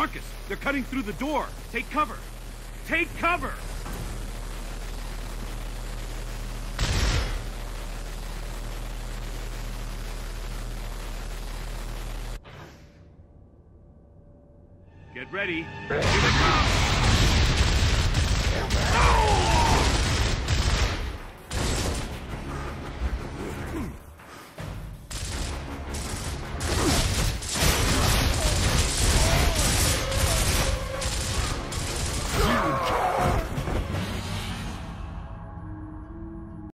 Marcus, they're cutting through the door. Take cover. Take cover! Get ready. Here they come! huge.